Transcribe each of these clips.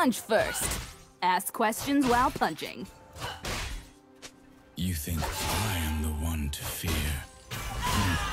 Punch first. Ask questions while punching. You think I am the one to fear? Killing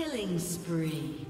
Killing spree.